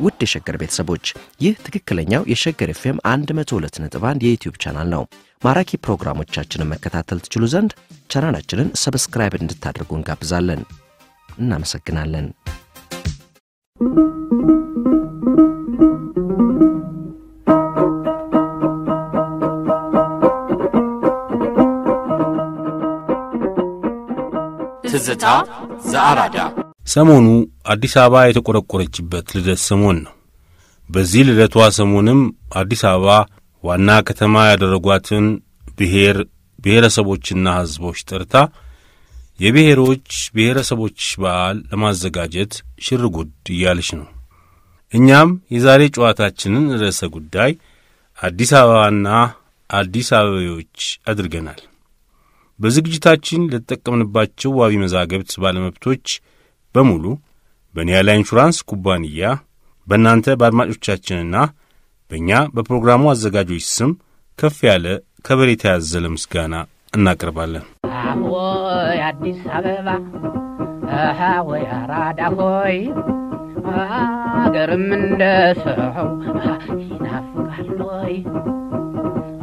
ውድ የሸገር ቤተሰቦች ይህ ትክክለኛው የሸገር ኤፍኤም 102.1 የዩትዩብ ቻናል ነው። ማራኪ ፕሮግራሞቻችንን መከታተል ትችሉ ዘንድ ቻናላችንን subscribe እንድታደርጉ እንጋብዛለን። እናመሰግናለን። ትዝታ ዘአራዳ ሰሞኑ አዲስ አበባ የተቆረቆረችበት ልደት ሰሞን ነው። በዚህ ልደቷ ሰሞንም አዲስ አበባ ዋና ከተማ ያደረጓትን ብሔር ብሔረሰቦችና ሕዝቦች ጠርታ የብሔሮች ብሔረሰቦች በዓል ለማዘጋጀት ሽር ጉድ እያለች ነው። እኛም የዛሬ ጨዋታችንን ርዕሰ ጉዳይ አዲስ አበባና አዲስ አበቤዎች አድርገናል። በዝግጅታችን ለተጠቀምንባቸው ዋቢ መዛገብት ባለመብቶች በሙሉ በኒያላ ኢንሹራንስ ኩባንያ በእናንተ በአድማጮቻችንና በእኛ በፕሮግራሙ አዘጋጆች ስም ከፍ ያለ ከበሬታ ያዘለ ምስጋና እናቀርባለን። ወይ አዲስ አበባ! ወይ አራዳ ሆይ! አገርም እንደ ሰው! ይናፍቃል ወይ?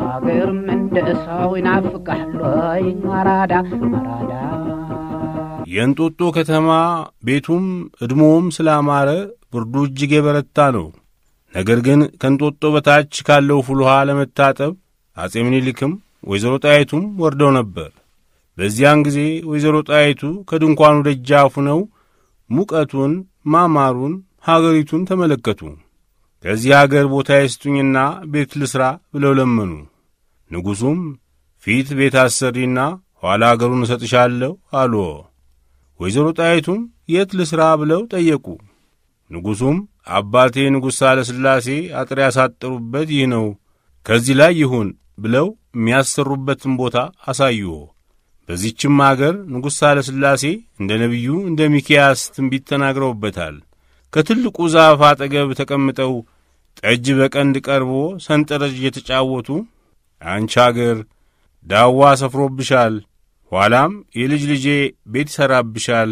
አገርም እንደ ሰው ይናፍቃል ወይ? አራዳ አራዳ የእንጦጦ ከተማ ቤቱም ዕድሞውም ስላማረ ብርዱ እጅግ የበረታ ነው። ነገር ግን ከእንጦጦ በታች ካለው ፍል ውሃ ለመታጠብ አጼ ምኒልክም ወይዘሮ ጣይቱም ወርደው ነበር። በዚያን ጊዜ ወይዘሮ ጣይቱ ከድንኳኑ ደጃፍ ሆነው ሙቀቱን፣ ማማሩን፣ ሀገሪቱን ተመለከቱ። ከዚህ አገር ቦታ ይስጡኝና ቤት ልሥራ ብለው ለመኑ። ንጉሡም ፊት ቤት አሰሪና ኋላ አገሩን እሰጥሻለሁ አሉ። ወይዘሮ ጣይቱም የት ልሥራ ብለው ጠየቁ። ንጉሡም አባቴ ንጉሥ ሳህለ ሥላሴ አጥር ያሳጠሩበት ይህ ነው፣ ከዚህ ላይ ይሁን ብለው የሚያሰሩበትን ቦታ አሳዩዎ። በዚችም አገር ንጉሥ ሳህለ ሥላሴ እንደ ነቢዩ እንደ ሚክያስ ትንቢት ተናግረውበታል። ከትልቁ ዛፍ አጠገብ ተቀምጠው ጠጅ በቀንድ ቀርቦ ሰንጠረዥ እየተጫወቱ አንቺ አገር ዳዋ ሰፍሮብሻል፣ ኋላም የልጅ ልጄ ቤት ይሠራብሻል፣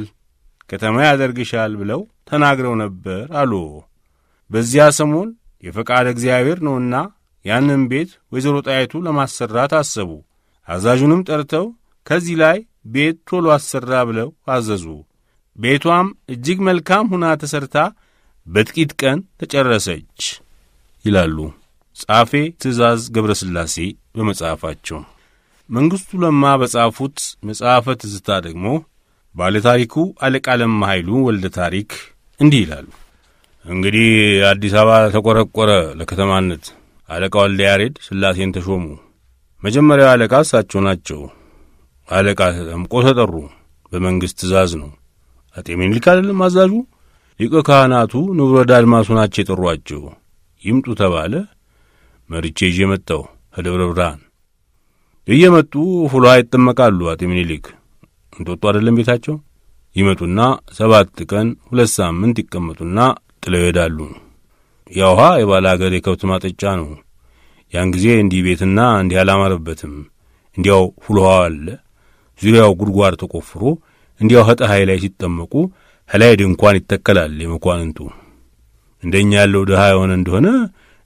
ከተማ ያደርግሻል ብለው ተናግረው ነበር አሉ። በዚያ ሰሞን የፈቃድ እግዚአብሔር ነውና ያንን ቤት ወይዘሮ ጣይቱ ለማሰራት አሰቡ። አዛዡንም ጠርተው ከዚህ ላይ ቤት ቶሎ አሰራ ብለው አዘዙ። ቤቷም እጅግ መልካም ሁና ተሰርታ በጥቂት ቀን ተጨረሰች ይላሉ ጻፌ ትእዛዝ ገብረ ሥላሴ በመጽሐፋቸው። መንግሥቱ ለማ በጻፉት መጽሐፈ ትዝታ ደግሞ ባለታሪኩ አለቃ ለማ ኃይሉ ወልደ ታሪክ እንዲህ ይላሉ። እንግዲህ አዲስ አበባ ተቆረቆረ ለከተማነት። አለቃ ወልደ ያሬድ ሥላሴን ተሾሙ። መጀመሪያው አለቃ እሳቸው ናቸው። አለቃ ተጠምቆ ተጠሩ። በመንግሥት ትእዛዝ ነው። አጤ ምኒልክ አይደለም አዛዡ። ሊቀ ካህናቱ ንቡረዳ አድማሱ ናቸው የጠሯቸው። ይምጡ ተባለ። መርቼ ይዤ መጣሁ ከደብረ ብርሃን። እየመጡ ፍሏ ይጠመቃሉ። አጤ ምኒልክ እንጦጦ አይደለም ቤታቸው። ይመጡና ሰባት ቀን ሁለት ሳምንት ይቀመጡና ጥለው ይሄዳሉ። ያ ውሃ የባለ አገር የከብት ማጠጫ ነው። ያን ጊዜ እንዲህ ቤትና እንዲህ አላማረበትም። እንዲያው ውሃ አለ። ዙሪያው ጉድጓድ ተቆፍሮ እንዲያው ከፀሐይ ላይ ሲጠመቁ ከላይ ድንኳን ይተከላል። የመኳንንቱ እንደኛ ያለው ድሃ የሆነ እንደሆነ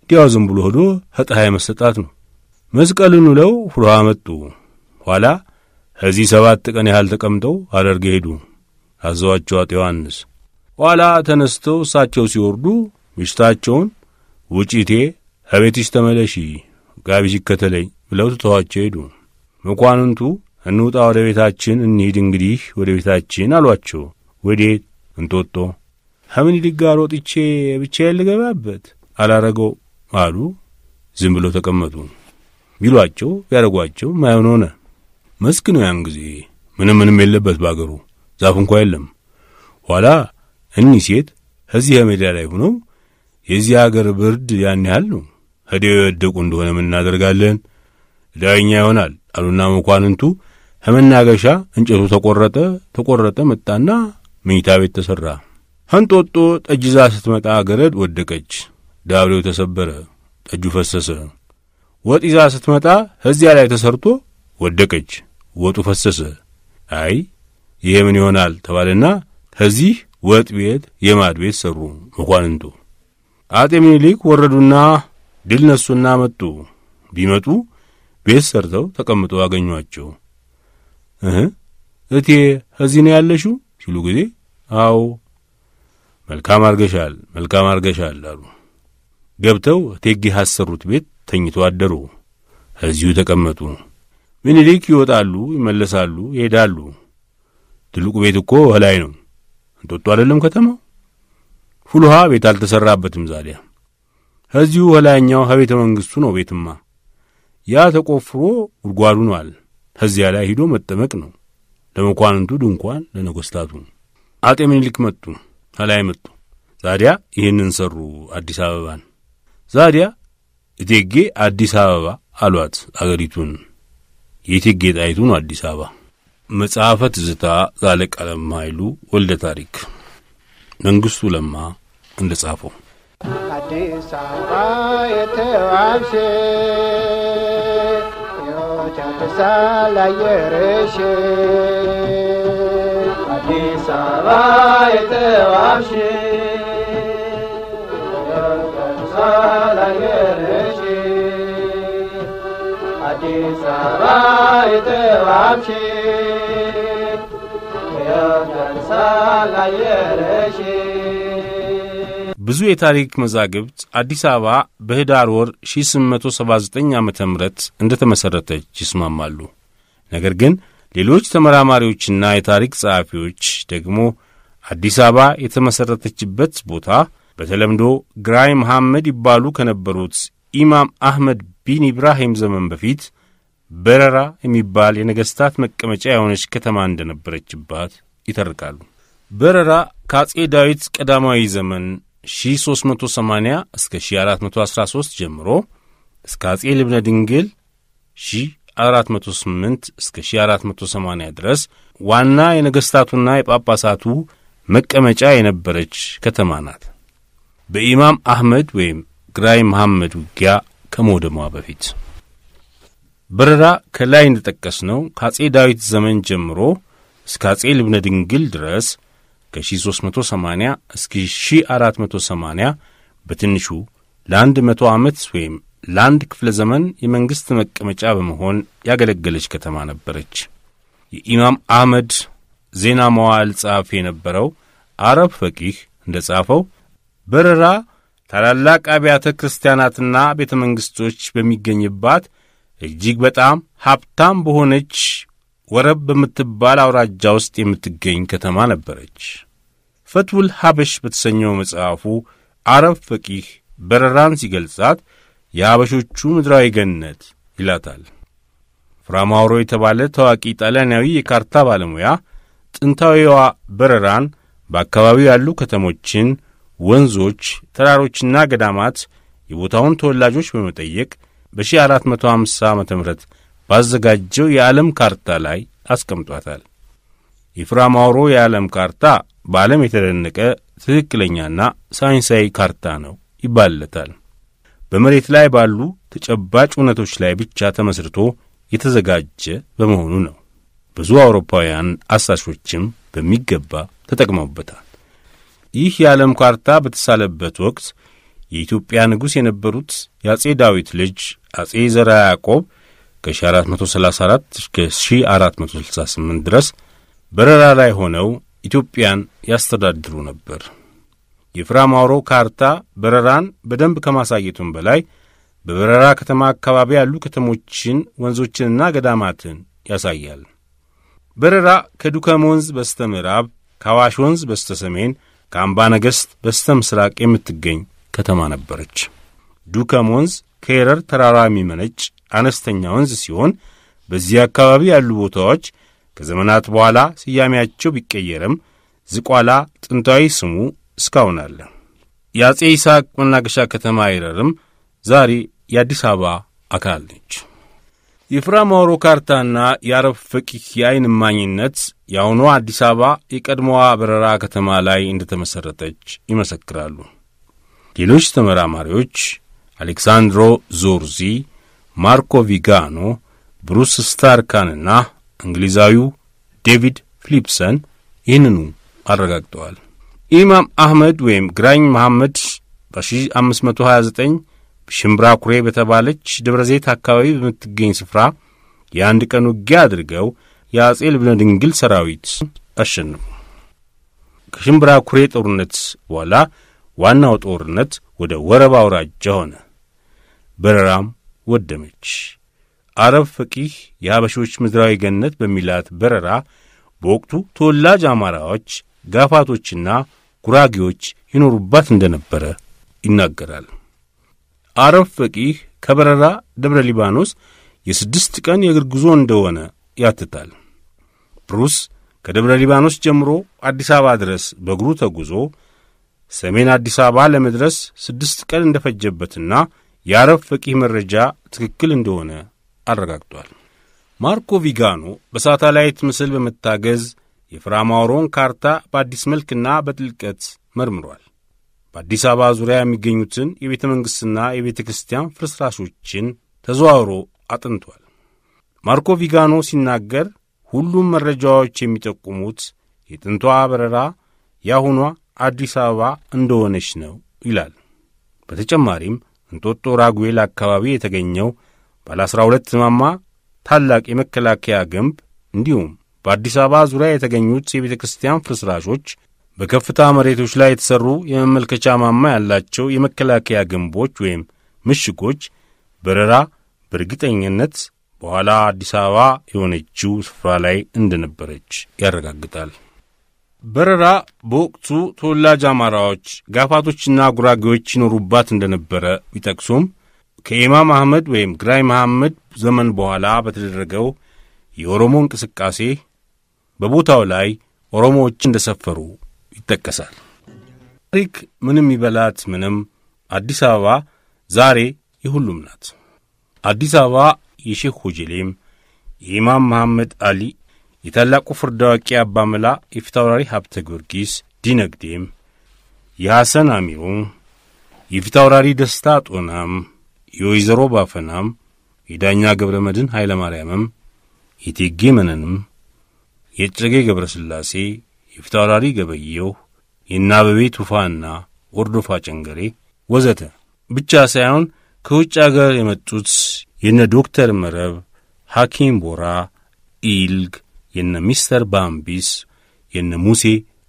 እንዲያው ዝም ብሎ ሄዶ ከፀሐይ መሰጣት ነው። መስቀልን ውለው ፍል ውሃ መጡ። ኋላ ከዚህ ሰባት ቀን ያህል ተቀምጠው አደርገ ሄዱ አዘዋቸው አጤ ዮሐንስ። ኋላ ተነስተው እሳቸው ሲወርዱ ምሽታቸውን ውጪቴ ከቤትሽ ተመለሺ፣ ጋቢሽ ይከተለኝ ብለው ትተዋቸው ሄዱ። መኳንንቱ እንውጣ ወደ ቤታችን እንሂድ እንግዲህ ወደ ቤታችን አሏቸው። ወዴት? እንጦጦ። ከምኒልክ ጋር ወጥቼ ብቻዬን ልገባበት አላረገው አሉ። ዝም ብለው ተቀመጡ። ቢሏቸው ቢያደርጓቸው ማይሆን ሆነ። መስክ ነው ያን ጊዜ ምንም ምንም የለበት ባገሩ ዛፍ እንኳ የለም። ኋላ እኒህ ሴት ከዚህ ሜዳ ላይ ሆነው የዚህ አገር ብርድ ያን ያህል ነው፣ ሄደው የወደቁ እንደሆነ ምን እናደርጋለን? ዳኛ ይሆናል አሉና መኳንንቱ ከመናገሻ እንጨቱ ተቆረጠ ተቆረጠ መጣና መኝታ ቤት ተሠራ። እንጦጦ ጠጅ ይዛ ስትመጣ ገረድ ወደቀች፣ ዳብሌው ተሰበረ፣ ጠጁ ፈሰሰ። ወጥ ይዛ ስትመጣ ከዚያ ላይ ተሰርቶ ወደቀች፣ ወጡ ፈሰሰ። አይ ይሄ ምን ይሆናል ተባለና ከዚህ ወጥ ቤት የማድ ቤት ሰሩ መኳንንቱ። አጤ ምኒልክ ወረዱና ድል ነሱና መጡ። ቢመጡ ቤት ሰርተው ተቀምጠው አገኟቸው። እህ እቴ እዚህ ነው ያለሽው ሲሉ ጊዜ አዎ፣ መልካም አርገሻል፣ መልካም አርገሻል አሉ። ገብተው እቴጌ ያሰሩት ቤት ተኝተው አደሩ። እዚሁ ተቀመጡ። ምኒልክ ይወጣሉ፣ ይመለሳሉ፣ ይሄዳሉ። ትልቁ ቤት እኮ እላይ ነው። እንጦጦ አይደለም ከተማው። ፉልሃ ቤት አልተሰራበትም። ዛዲያ ከዚሁ ከላይኛው ከቤተ መንግሥቱ ነው ቤትማ። ያ ተቆፍሮ ጉድጓዱ ነዋል። ከዚያ ላይ ሂዶ መጠመቅ ነው። ለመኳንንቱ ድንኳን፣ ለነገሥታቱ። አጤ ምኒልክ መጡ፣ ከላይ መጡ። ዛዲያ ይህንን ሰሩ አዲስ አበባን። ዛዲያ እቴጌ አዲስ አበባ አሏት አገሪቱን። የእቴጌ ጣይቱ ነው አዲስ አበባ። መጽሐፈ ትዝታ ዛለቀለም ኃይሉ ወልደ ታሪክ መንግሥቱ ለማ እንደ ጻፈው አዲስ አበባ የተዋብሽ ሕይወት አየርሽ አዲስ አበባ የተዋብሽ ሕይወት ያድሳል ብዙ የታሪክ መዛግብት አዲስ አበባ በህዳር ወር 1879 ዓ ም እንደ ተመሠረተች ይስማማሉ። ነገር ግን ሌሎች ተመራማሪዎችና የታሪክ ጸሐፊዎች ደግሞ አዲስ አበባ የተመሠረተችበት ቦታ በተለምዶ ግራኝ መሐመድ ይባሉ ከነበሩት ኢማም አህመድ ቢን ኢብራሂም ዘመን በፊት በረራ የሚባል የነገሥታት መቀመጫ የሆነች ከተማ እንደነበረችባት ይተርካሉ። በረራ ከአጼ ዳዊት ቀዳማዊ ዘመን 1380 እስከ 1413 ጀምሮ እስከ አጼ ልብነ ድንግል 1408 እስከ 1480 ድረስ ዋና የነገሥታቱና የጳጳሳቱ መቀመጫ የነበረች ከተማ ናት። በኢማም አህመድ ወይም ግራኝ መሐመድ ውጊያ ከመውደሟ በፊት በረራ ከላይ እንደጠቀስነው ከአጼ ዳዊት ዘመን ጀምሮ እስከ አጼ ልብነ ድንግል ድረስ ከ1380 እስከ 1480 በትንሹ ለአንድ መቶ ዓመት ወይም ለአንድ ክፍለ ዘመን የመንግሥት መቀመጫ በመሆን ያገለገለች ከተማ ነበረች። የኢማም አህመድ ዜና መዋዕል ጸሐፊ የነበረው አረብ ፈቂህ እንደ ጻፈው በረራ ታላላቅ አብያተ ክርስቲያናትና ቤተ መንግሥቶች በሚገኝባት እጅግ በጣም ሀብታም በሆነች ወረብ በምትባል አውራጃ ውስጥ የምትገኝ ከተማ ነበረች። ፈትውል ሀበሽ በተሰኘው መጽሐፉ አረብ ፈቂህ በረራን ሲገልጻት የሀበሾቹ ምድራዊ ገነት ይላታል። ፍራማውሮ የተባለ ታዋቂ ጣሊያናዊ የካርታ ባለሙያ ጥንታዊዋ በረራን በአካባቢው ያሉ ከተሞችን፣ ወንዞች፣ ተራሮችና ገዳማት የቦታውን ተወላጆች በመጠየቅ በ1450 ዓ ም ባዘጋጀው የዓለም ካርታ ላይ አስቀምጧታል። የፍራማውሮ የዓለም ካርታ በዓለም የተደነቀ ትክክለኛና ሳይንሳዊ ካርታ ነው ይባልለታል። በመሬት ላይ ባሉ ተጨባጭ እውነቶች ላይ ብቻ ተመስርቶ የተዘጋጀ በመሆኑ ነው። ብዙ አውሮፓውያን አሳሾችም በሚገባ ተጠቅመውበታል። ይህ የዓለም ካርታ በተሳለበት ወቅት የኢትዮጵያ ንጉሥ የነበሩት የአጼ ዳዊት ልጅ አጼ ዘርዓ ያዕቆብ ከ1434 እስከ 1468 ድረስ በረራ ላይ ሆነው ኢትዮጵያን ያስተዳድሩ ነበር። የፍራማውሮ ካርታ በረራን በደንብ ከማሳየቱም በላይ በበረራ ከተማ አካባቢ ያሉ ከተሞችን፣ ወንዞችንና ገዳማትን ያሳያል። በረራ ከዱከም ወንዝ በስተ ምዕራብ፣ ከአዋሽ ወንዝ በስተ ሰሜን፣ ከአምባ ነገሥት በስተ ምስራቅ የምትገኝ ከተማ ነበረች። ዱከም ወንዝ ከየረር ተራራ የሚመነጭ አነስተኛ ወንዝ ሲሆን በዚህ አካባቢ ያሉ ቦታዎች ከዘመናት በኋላ ስያሜያቸው ቢቀየርም ዝቋላ ጥንታዊ ስሙ እስካሁን አለ። የአጼ ይስሐቅ መናገሻ ከተማ ይረርም ዛሬ የአዲስ አበባ አካል ነች። የፍራማውሮ ካርታና የአረብ ፈቂህ የዓይን እማኝነት የአሁኗ አዲስ አበባ የቀድሞዋ በረራ ከተማ ላይ እንደ ተመሠረተች ይመሰክራሉ። ሌሎች ተመራማሪዎች አሌክሳንድሮ ዞርዚ፣ ማርኮ ቪጋኖ፣ ብሩስ ስታርካንና እንግሊዛዊው ዴቪድ ፊሊፕሰን ይህንኑ አረጋግጠዋል። ኢማም አህመድ ወይም ግራኝ መሐመድ በ1529 ሽምብራ ኩሬ በተባለች ደብረ ዘይት አካባቢ በምትገኝ ስፍራ የአንድ ቀን ውጊያ አድርገው የአጼ ልብነ ድንግል ሰራዊት አሸነፉ። ከሽምብራ ኩሬ ጦርነት በኋላ ዋናው ጦርነት ወደ ወረባ አውራጃ ሆነ። በረራም ወደመች። አረብ ፈቂህ የሀበሾች ምድራዊ ገነት በሚላት በረራ በወቅቱ ተወላጅ አማራዎች፣ ጋፋቶችና ጉራጌዎች ይኖሩባት እንደነበረ ይናገራል። አረብ ፈቂህ ከበረራ ደብረ ሊባኖስ የስድስት ቀን የእግር ጉዞ እንደሆነ ያትታል። ብሩስ ከደብረ ሊባኖስ ጀምሮ አዲስ አበባ ድረስ በእግሩ ተጉዞ ሰሜን አዲስ አበባ ለመድረስ ስድስት ቀን እንደፈጀበትና የአረብ ፈቂህ መረጃ ትክክል እንደሆነ አረጋግጧል። ማርኮ ቪጋኖ በሳተላይት ምስል በመታገዝ የፍራማውሮን ካርታ በአዲስ መልክና በጥልቀት መርምሯል። በአዲስ አበባ ዙሪያ የሚገኙትን የቤተ መንግሥትና የቤተ ክርስቲያን ፍርስራሾችን ተዘዋውሮ አጥንቷል። ማርኮ ቪጋኖ ሲናገር ሁሉም መረጃዎች የሚጠቁሙት የጥንቷ በረራ የአሁኗ አዲስ አበባ እንደሆነች ነው ይላል። በተጨማሪም እንጦጦ ራጉኤል አካባቢ የተገኘው ባለ አሥራ ሁለት ማማ ታላቅ የመከላከያ ግንብ እንዲሁም በአዲስ አበባ ዙሪያ የተገኙት የቤተ ክርስቲያን ፍርስራሾች በከፍታ መሬቶች ላይ የተሠሩ የመመልከቻ ማማ ያላቸው የመከላከያ ግንቦች ወይም ምሽጎች በረራ በእርግጠኝነት በኋላ አዲስ አበባ የሆነችው ስፍራ ላይ እንደነበረች ያረጋግጣል። በረራ በወቅቱ ተወላጅ አማራዎች፣ ጋፋቶችና ጉራጌዎች ይኖሩባት እንደነበረ ቢጠቅሱም ከኢማም አህመድ ወይም ግራኝ መሐመድ ዘመን በኋላ በተደረገው የኦሮሞ እንቅስቃሴ በቦታው ላይ ኦሮሞዎች እንደሰፈሩ ይጠቀሳል። ታሪክ ምንም ይበላት ምንም አዲስ አበባ ዛሬ የሁሉም ናት። አዲስ አበባ የሼክ ሁጅሌም፣ የኢማም መሐመድ አሊ፣ የታላቁ ፍርድ አዋቂ አባ መላ፣ የፊታውራሪ ሀብተ ጊዮርጊስ ዲነግዴም፣ የሐሰን አሚሩ፣ የፊታውራሪ ደስታ ጦናም፣ የወይዘሮ ባፈናም፣ የዳኛ ገብረ መድን ኃይለ ማርያምም፣ የቴጌ መነንም፣ የጨጌ ገብረ ሥላሴ፣ የፊታውራሪ ገበየው፣ የናበቤ ቱፋና ወርዶፋ ጨንገሬ ወዘተ። ብቻ ሳይሆን ከውጭ አገር የመጡት የነ ዶክተር መረብ፣ ሐኪም ቦራ፣ ኢልግ፣ የነ ሚስተር ባምቢስ፣ የነ ሙሴ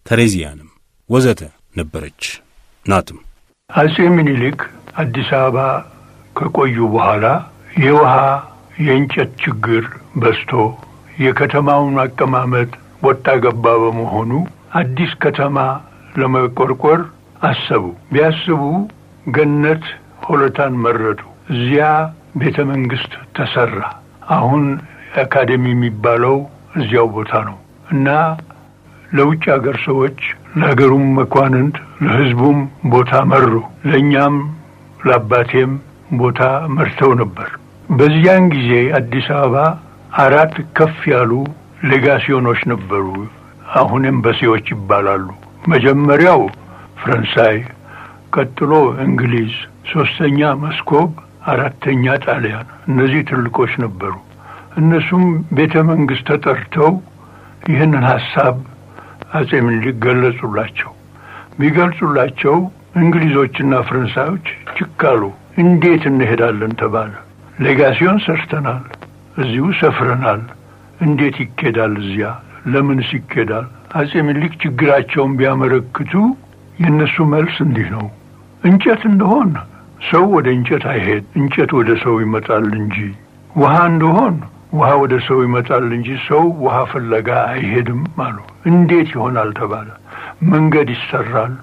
ተሬዚያንም ወዘተ ነበረች ናትም። አጼ ምኒልክ አዲስ አበባ ከቆዩ በኋላ የውሃ የእንጨት ችግር በዝቶ የከተማውን አቀማመጥ ወጣ ገባ በመሆኑ አዲስ ከተማ ለመቆርቆር አሰቡ። ቢያስቡ ገነት ሆለታን መረጡ። እዚያ ቤተ መንግስት ተሰራ። አሁን አካዴሚ የሚባለው እዚያው ቦታ ነው እና ለውጭ ሀገር ሰዎች ለሀገሩም መኳንንት ለሕዝቡም ቦታ መሩ። ለእኛም ለአባቴም ቦታ መርተው ነበር። በዚያን ጊዜ አዲስ አበባ አራት ከፍ ያሉ ሌጋሲዮኖች ነበሩ። አሁን ኤምባሲዎች ይባላሉ። መጀመሪያው ፈረንሳይ፣ ቀጥሎ እንግሊዝ፣ ሶስተኛ መስኮብ፣ አራተኛ ጣሊያን። እነዚህ ትልቆች ነበሩ። እነሱም ቤተ መንግስት ተጠርተው ይህንን ሀሳብ አጼ ምኒልክ ገለጹላቸው። ቢገልጹላቸው እንግሊዞችና ፈረንሳዮች ችካሉ። እንዴት እንሄዳለን ተባለ። ሌጋሲዮን ሰርተናል፣ እዚሁ ሰፍረናል። እንዴት ይኬዳል? እዚያ ለምንስ ይኬዳል? አጼ ምኒልክ ችግራቸውን ቢያመለክቱ የእነሱ መልስ እንዲህ ነው። እንጨት እንደሆን ሰው ወደ እንጨት አይሄድ፣ እንጨት ወደ ሰው ይመጣል እንጂ። ውሃ እንደሆን ውሃ ወደ ሰው ይመጣል እንጂ ሰው ውሃ ፍለጋ አይሄድም አሉ። እንዴት ይሆናል ተባለ። መንገድ ይሰራል፣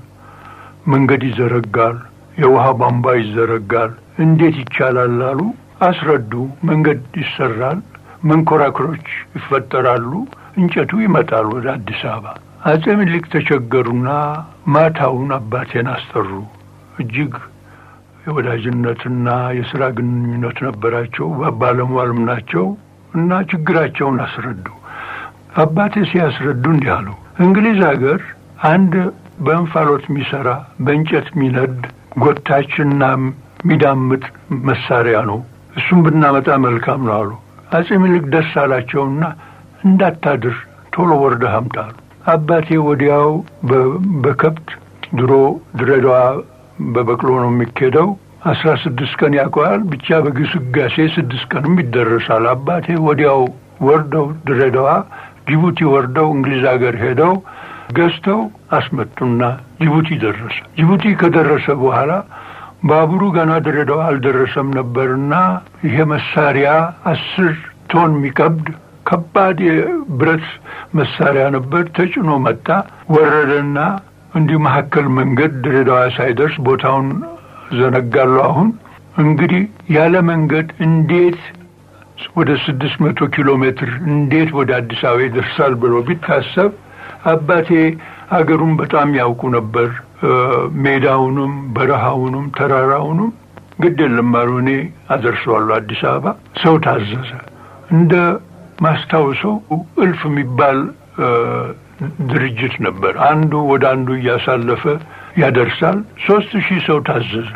መንገድ ይዘረጋል፣ የውሃ ቧንቧ ይዘረጋል። እንዴት ይቻላል አሉ። አስረዱ። መንገድ ይሰራል፣ መንኮራኩሮች ይፈጠራሉ፣ እንጨቱ ይመጣል ወደ አዲስ አበባ። አጼ ምኒልክ ተቸገሩና ማታውን አባቴን አስጠሩ። እጅግ የወዳጅነትና የስራ ግንኙነት ነበራቸው። ባለሟልም ናቸው እና ችግራቸውን አስረዱ። አባቴ ሲያስረዱ እንዲህ አሉ። እንግሊዝ ሀገር አንድ በእንፋሎት የሚሰራ በእንጨት የሚነድ ጎታችና የሚዳምጥ መሳሪያ ነው። እሱም ብናመጣ መልካም ነው አሉ። አጼ ምኒልክ ደስ አላቸውና እንዳታድር ቶሎ ወርደህ አምጣ አሉ። አባቴ ወዲያው በከብት ድሮ ድሬዳዋ በበቅሎ ነው የሚኬደው። አስራ ስድስት ቀን ያውቀዋል። ብቻ በግስጋሴ ስድስት ቀንም ይደረሳል። አባቴ ወዲያው ወርደው ድሬዳዋ፣ ጅቡቲ ወርደው እንግሊዝ ሀገር ሄደው ገዝተው አስመጡና ጅቡቲ ደረሰ። ጅቡቲ ከደረሰ በኋላ ባቡሩ ገና ድሬዳዋ አልደረሰም ነበርና ይሄ መሳሪያ አስር ቶን የሚከብድ ከባድ የብረት መሳሪያ ነበር። ተጭኖ መጣ። ወረደና እንዲህ መካከል መንገድ ድሬዳዋ ሳይደርስ ቦታውን ዘነጋለሁ። አሁን እንግዲህ ያለ መንገድ እንዴት ወደ ስድስት መቶ ኪሎ ሜትር እንዴት ወደ አዲስ አበባ ይደርሳል ብሎ ቢታሰብ አባቴ አገሩን በጣም ያውቁ ነበር። ሜዳውንም፣ በረሃውንም፣ ተራራውንም ግድ የለም አሉ። እኔ አደርሰዋለሁ አዲስ አበባ። ሰው ታዘዘ። እንደ ማስታውሰው እልፍ የሚባል ድርጅት ነበር። አንዱ ወደ አንዱ እያሳለፈ ያደርሳል። ሶስት ሺህ ሰው ታዘዘ።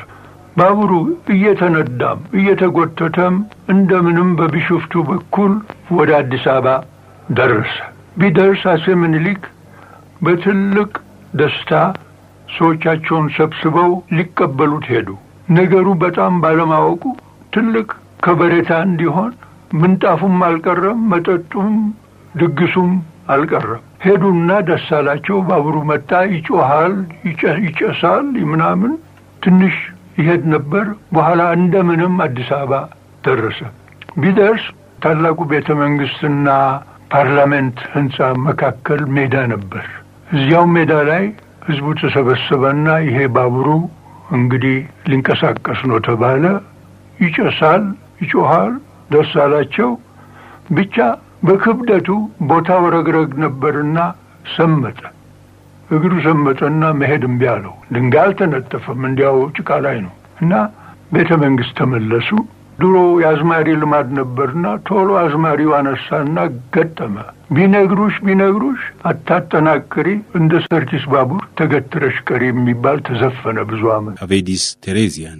ባቡሩ እየተነዳም እየተጎተተም እንደምንም በቢሾፍቱ በኩል ወደ አዲስ አበባ ደረሰ። ቢደርስ አጼ ምኒልክ በትልቅ ደስታ ሰዎቻቸውን ሰብስበው ሊቀበሉት ሄዱ። ነገሩ በጣም ባለማወቁ ትልቅ ከበሬታ እንዲሆን ምንጣፉም አልቀረም፣ መጠጡም ድግሱም አልቀረም። ሄዱና ደስ አላቸው። ባቡሩ መጣ። ይጮሃል፣ ይጨሳል፣ ምናምን ትንሽ ይሄድ ነበር። በኋላ እንደምንም አዲስ አበባ ደረሰ። ቢደርስ ታላቁ ቤተ መንግስትና ፓርላሜንት ህንፃ መካከል ሜዳ ነበር። እዚያው ሜዳ ላይ ህዝቡ ተሰበሰበና ይሄ ባቡሩ እንግዲህ ሊንቀሳቀስ ነው ተባለ። ይጨሳል፣ ይጮሃል፣ ደስ አላቸው። ብቻ በክብደቱ ቦታው ረግረግ ነበርና ሰመጠ። እግሩ ሰመጠና መሄድ እምቢ አለው። ድንጋይ አልተነጠፈም፣ እንዲያው ጭቃ ላይ ነው እና ቤተ መንግስት ተመለሱ። ድሮ የአዝማሪ ልማድ ነበርና ቶሎ አዝማሪው አነሳና ገጠመ። ቢነግሩሽ ቢነግሩሽ አታጠናቅሪ እንደ ሰርኪስ ባቡር ተገትረሽ ቀሪ የሚባል ተዘፈነ ብዙ ዓመት። አቬዲስ ቴሬዚያን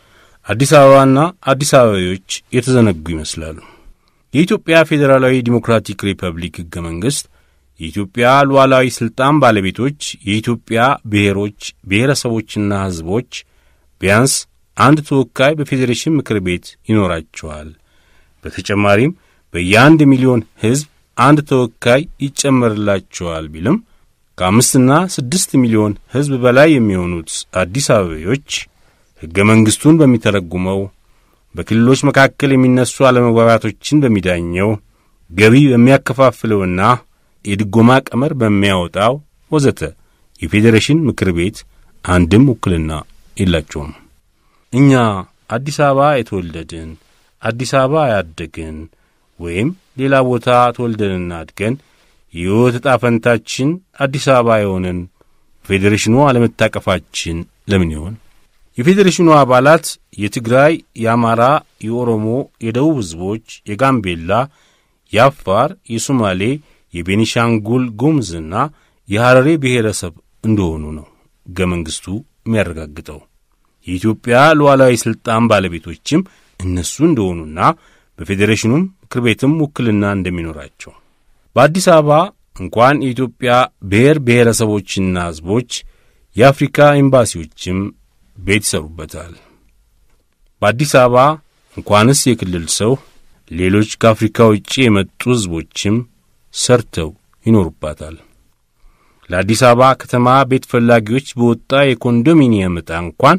አዲስ አበባና አዲስ አበባዎች የተዘነጉ ይመስላሉ። የኢትዮጵያ ፌዴራላዊ ዲሞክራቲክ ሪፐብሊክ ሕገ መንግሥት የኢትዮጵያ ሉዓላዊ ሥልጣን ባለቤቶች የኢትዮጵያ ብሔሮች፣ ብሔረሰቦችና ሕዝቦች ቢያንስ አንድ ተወካይ በፌዴሬሽን ምክር ቤት ይኖራቸዋል። በተጨማሪም በየአንድ ሚሊዮን ሕዝብ አንድ ተወካይ ይጨመርላቸዋል ቢልም ከአምስትና ስድስት ሚሊዮን ሕዝብ በላይ የሚሆኑት አዲስ አበባዎች ሕገ መንግሥቱን በሚተረጉመው በክልሎች መካከል የሚነሱ አለመግባባቶችን በሚዳኘው ገቢ በሚያከፋፍለውና የድጎማ ቀመር በሚያወጣው ወዘተ የፌዴሬሽን ምክር ቤት አንድም ውክልና የላቸውም። እኛ አዲስ አበባ የተወለድን አዲስ አበባ ያደግን ወይም ሌላ ቦታ ተወልደንና አድገን የሕይወት ዕጣ ፈንታችን አዲስ አበባ የሆንን ፌዴሬሽኑ አለመታቀፋችን ለምን ይሆን? የፌዴሬሽኑ አባላት የትግራይ፣ የአማራ፣ የኦሮሞ፣ የደቡብ ሕዝቦች፣ የጋምቤላ፣ የአፋር፣ የሶማሌ፣ የቤኒሻንጉል ጉሙዝና የሐረሬ ብሔረሰብ እንደሆኑ ነው ሕገ መንግሥቱ የሚያረጋግጠው። የኢትዮጵያ ሉዓላዊ ሥልጣን ባለቤቶችም እነሱ እንደሆኑና በፌዴሬሽኑም ምክር ቤትም ውክልና እንደሚኖራቸው በአዲስ አበባ እንኳን የኢትዮጵያ ብሔር ብሔረሰቦችና ሕዝቦች የአፍሪካ ኤምባሲዎችም ቤት ይሰሩበታል። በአዲስ አበባ እንኳንስ የክልል ሰው ሌሎች ከአፍሪካ ውጭ የመጡ ሕዝቦችም ሰርተው ይኖሩባታል። ለአዲስ አበባ ከተማ ቤት ፈላጊዎች በወጣ የኮንዶሚኒየም ዕጣ እንኳን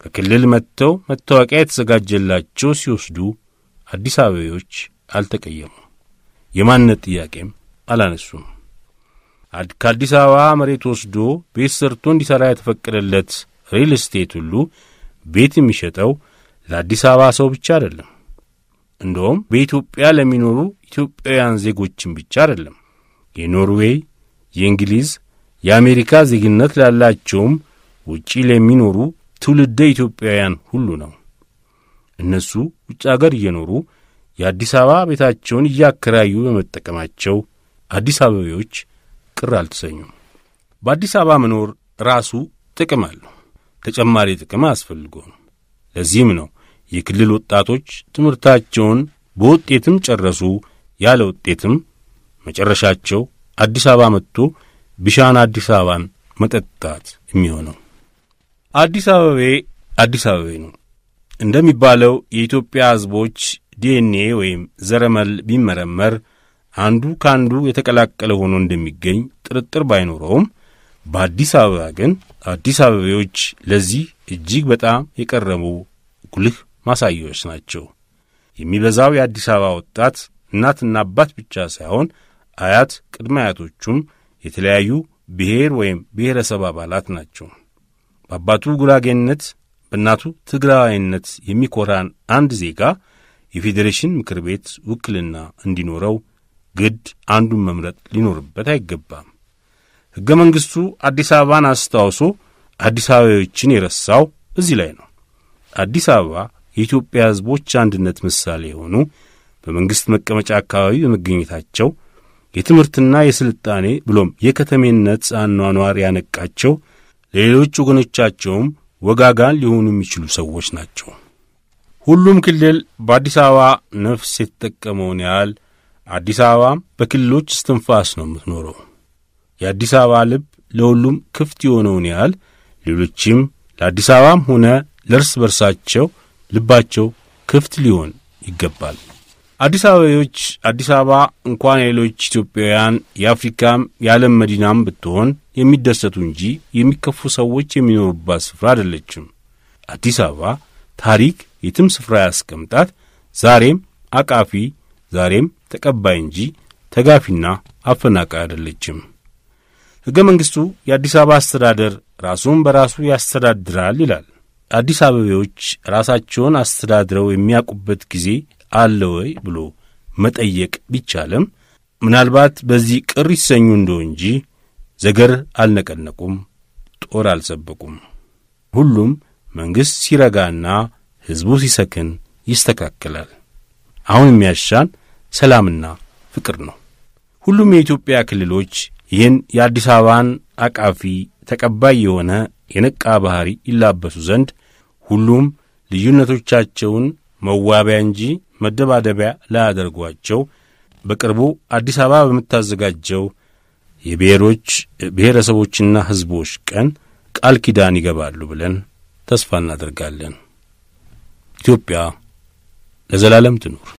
ከክልል መጥተው መታወቂያ የተዘጋጀላቸው ሲወስዱ አዲስ አበባዎች አልተቀየሙም። የማንነት ጥያቄም አላነሱም። ከአዲስ አበባ መሬት ወስዶ ቤት ሰርቶ እንዲሠራ የተፈቀደለት ሪል ስቴት ሁሉ ቤት የሚሸጠው ለአዲስ አበባ ሰው ብቻ አይደለም። እንደውም በኢትዮጵያ ለሚኖሩ ኢትዮጵያውያን ዜጎችን ብቻ አይደለም፣ የኖርዌይ፣ የእንግሊዝ፣ የአሜሪካ ዜግነት ላላቸውም ውጪ ለሚኖሩ ትውልደ ኢትዮጵያውያን ሁሉ ነው። እነሱ ውጭ አገር እየኖሩ የአዲስ አበባ ቤታቸውን እያከራዩ በመጠቀማቸው አዲስ አበቤዎች ቅር አልተሰኙም። በአዲስ አበባ መኖር ራሱ ጥቅም አለው። ተጨማሪ ጥቅም አያስፈልገውም። ለዚህም ነው የክልል ወጣቶች ትምህርታቸውን በውጤትም ጨረሱ፣ ያለ ውጤትም መጨረሻቸው አዲስ አበባ መጥቶ ቢሻን አዲስ አበባን መጠጣት የሚሆነው። አዲስ አበቤ አዲስ አበቤ ነው እንደሚባለው የኢትዮጵያ ሕዝቦች ዲኤንኤ ወይም ዘረመል ቢመረመር አንዱ ከአንዱ የተቀላቀለ ሆኖ እንደሚገኝ ጥርጥር ባይኖረውም በአዲስ አበባ ግን አዲስ አበቤዎች ለዚህ እጅግ በጣም የቀረቡ ጉልህ ማሳያዎች ናቸው። የሚበዛው የአዲስ አበባ ወጣት እናትና አባት ብቻ ሳይሆን አያት፣ ቅድመ አያቶቹም የተለያዩ ብሔር ወይም ብሔረሰብ አባላት ናቸው። በአባቱ ጉራጌነት በእናቱ ትግራዋይነት የሚኮራን አንድ ዜጋ የፌዴሬሽን ምክር ቤት ውክልና እንዲኖረው ግድ አንዱን መምረጥ ሊኖርበት አይገባም። ሕገ መንግሥቱ አዲስ አበባን አስታውሶ አዲስ አበባዎችን የረሳው እዚህ ላይ ነው። አዲስ አበባ የኢትዮጵያ ሕዝቦች አንድነት ምሳሌ የሆኑ በመንግሥት መቀመጫ አካባቢ በመገኘታቸው የትምህርትና የስልጣኔ ብሎም የከተሜነት አኗኗር ያነቃቸው ለሌሎች ወገኖቻቸውም ወጋጋን ሊሆኑ የሚችሉ ሰዎች ናቸው። ሁሉም ክልል በአዲስ አበባ ነፍስ የተጠቀመውን ያህል አዲስ አበባም በክልሎች እስትንፋስ ነው የምትኖረው። የአዲስ አበባ ልብ ለሁሉም ክፍት የሆነውን ያህል ሌሎችም ለአዲስ አበባም ሆነ ለእርስ በርሳቸው ልባቸው ክፍት ሊሆን ይገባል። አዲስ አበባዎች አዲስ አበባ እንኳን የሌሎች ኢትዮጵያውያን የአፍሪካም የዓለም መዲናም ብትሆን የሚደሰቱ እንጂ የሚከፉ ሰዎች የሚኖሩባት ስፍራ አይደለችም። አዲስ አበባ ታሪክ የትም ስፍራ ያስቀምጣት ዛሬም አቃፊ ዛሬም ተቀባይ እንጂ ተጋፊና አፈናቃይ አይደለችም። ሕገ መንግሥቱ የአዲስ አበባ አስተዳደር ራሱን በራሱ ያስተዳድራል ይላል። አዲስ አበቤዎች ራሳቸውን አስተዳድረው የሚያውቁበት ጊዜ አለ ወይ ብሎ መጠየቅ ቢቻልም ምናልባት በዚህ ቅር ይሰኙ እንደው እንጂ ዘገር አልነቀነቁም፣ ጦር አልሰበቁም። ሁሉም መንግሥት ሲረጋና ሕዝቡ ሲሰክን ይስተካከላል። አሁን የሚያሻን ሰላምና ፍቅር ነው። ሁሉም የኢትዮጵያ ክልሎች ይህን የአዲስ አበባን አቃፊ ተቀባይ የሆነ የነቃ ባሕሪ ይላበሱ ዘንድ ሁሉም ልዩነቶቻቸውን መዋቢያ እንጂ መደባደቢያ ላያደርጓቸው በቅርቡ አዲስ አበባ በምታዘጋጀው የብሔሮች ብሔረሰቦችና ሕዝቦች ቀን ቃል ኪዳን ይገባሉ ብለን ተስፋ እናደርጋለን። ኢትዮጵያ ለዘላለም ትኑር።